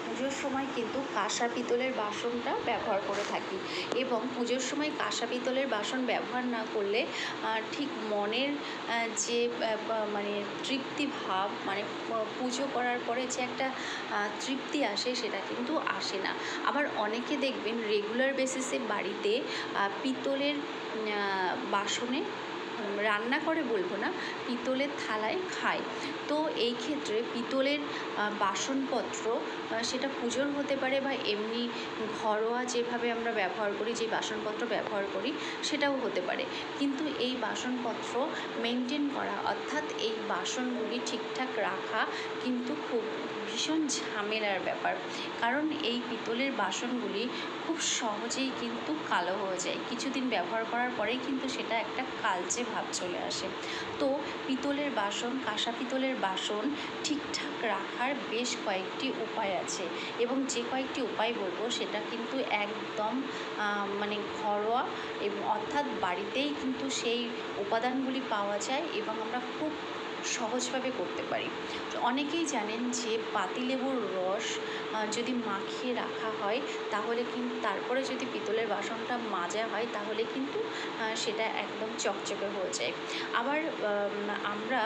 পুজোর সময় কিন্তু কাঁসা পিতলের বাসনটা ব্যবহার করে থাকি এবং পুজোর সময় কাঁসা পিতলের বাসন ব্যবহার না করলে ঠিক মনের যে মানে তৃপ্তি ভাব মানে পুজো করার পরে যে একটা তৃপ্তি আসে সেটা কিন্তু আসে না। আবার অনেকে দেখবেন রেগুলার বেসিসে বাড়িতে পিতলের বাসনে রান্না করে বলব না, পিতলের থালায় খায়। তো এই ক্ষেত্রে পিতলের বাসনপত্র সেটা পুজোর হতে পারে বা এমনি ঘরোয়া যেভাবে আমরা ব্যবহার করি, যে বাসনপত্র ব্যবহার করি, সেটাও হতে পারে। কিন্তু এই বাসনপত্র মেনটেন করা, অর্থাৎ এই বাসনগুলি ঠিকঠাক রাখা কিন্তু খুব ভীষণ ঝামেলার ব্যাপার। কারণ এই পিতলের বাসনগুলি খুব সহজেই কিন্তু কালো হয়ে যায়। কিছুদিন ব্যবহার করার পরেই কিন্তু সেটা একটা কালচে ভাব চলে আসে। তো পিতলের বাসন, কাঁসা পিতলের বাসন ঠিকঠাক রাখার বেশ কয়েকটি উপায় আছে এবং যে কয়েকটি উপায় বলব সেটা কিন্তু একদম মানে ঘরোয়া এবং অর্থাৎ বাড়িতেই কিন্তু সেই উপাদানগুলি পাওয়া যায় এবং আমরা খুব সহজভাবে করতে পারি। অনেকেই জানেন যে পাতিলেবুর রস যদি মাখিয়ে রাখা হয়, তাহলে কিন্তু তারপরে যদি পিতলের বাসনটা মাজা হয়, তাহলে কিন্তু সেটা একদম চকচকে হয়ে যায়। আবার আমরা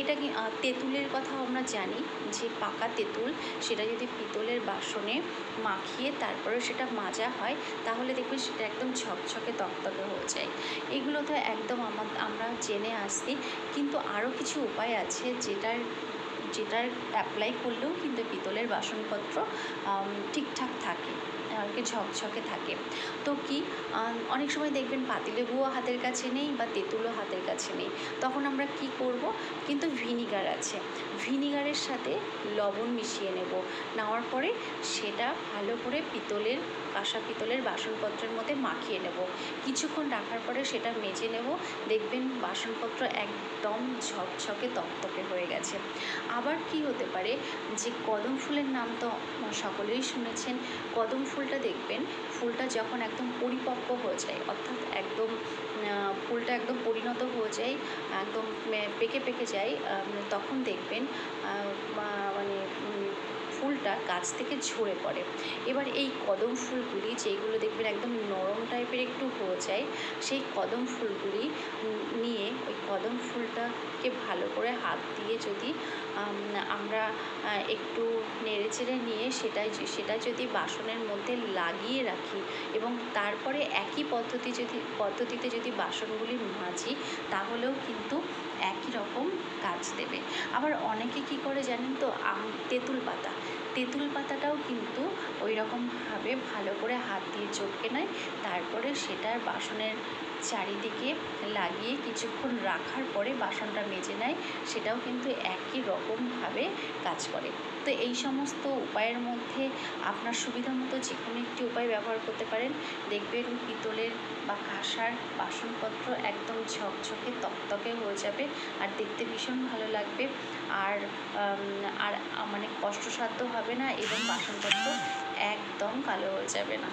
এটা কি তেঁতুলের কথা আমরা জানি যে পাকা তেঁতুল, সেটা যদি পিতলের বাসনে মাখিয়ে তারপরে সেটা মাজা হয়, তাহলে দেখবেন সেটা একদম ঝকঝকে, তকতকে হয়ে যায়। এগুলো তো একদম আমরা জেনে আসছি। কিন্তু আরও কিছু উপায় আছে যেটার যেটার অ্যাপ্লাই করলেও কিন্তু পিতলের বাসনপত্র ঠিকঠাক থাকে। আর ঝকঝকে থাকে। তো কি? অনেক সময় দেখবেন পাতিলেবুও হাতের কাছে নেই বা তেঁতুলও হাতের কাছে নেই। তখন আমরা কি করব? কিন্তু ভিনিগার আছে। ভিনিগারের সাথে লবণ মিশিয়ে নেব। নেওয়ার পরে সেটা ভালো করে পিতলের, কাঁসা পিতলের বাসনপত্রের মধ্যে মাখিয়ে নেব। কিছুক্ষণ রাখার পরে সেটা মেজে নেব। দেখবেন বাসনপত্র একদম ঝকঝকে তকতকে হয়ে গেছে। আবার কি হতে পারে? যে কদম ফুলের নাম তো সকলেই শুনেছেন। কদম ফুলটা দেখবেন, ফুলটা যখন একদম পরিপক্ক হয়ে যায়, অর্থাৎ একদম ফুলটা একদম পরিণত হয়ে যায়, একদম পেকে পেকে যায় তখন দেখবেন ফুলটা গাছ থেকে ঝরে পড়ে। এবার এই কদম ফুলগুলি যেইগুলো দেখবেন একদম নরম টাইপের একটু হয়ে যায়, সেই কদম ফুলগুলি নিয়ে ওই কদম ফুলটাকে ভালো করে হাত দিয়ে যদি আমরা একটু নেড়ে চেড়ে নিয়ে সেটাই সেটা যদি বাসনের মধ্যে লাগিয়ে রাখি এবং তারপরে একই পদ্ধতি যদি, পদ্ধতিতে যদি বাসনগুলি মাজি, তাহলেও কিন্তু একই রকম কাজ দেবে। আবার অনেকে কী করে জানেন তো, আম, তেঁতুল পাতা। তেঁতুল পাতাটাও কিন্তু ওই রকমভাবে ভালো করে হাত দিয়ে চটকে নেয়। তারপরে সেটার বাসনের চারিদিকে লাগিয়ে কিছুক্ষণ রাখার পরে বাসনটা মেজে নেয়। সেটাও কিন্তু একই রকমভাবে কাজ করে। তো এই সমস্ত উপায়ের মধ্যে আপনার সুবিধা মতো যে কোনো একটি উপায় ব্যবহার করতে পারেন। দেখবেন পিতলের বা কাঁসার বাসনপত্র একদম ঝকঝকে, তকতকে হয়ে যাবে আর দেখতে ভীষণ ভালো লাগবে। আর আর মানে কষ্টসাধ্য হবে না এবং বাসনপত্র একদম কালো হয়ে যাবে না।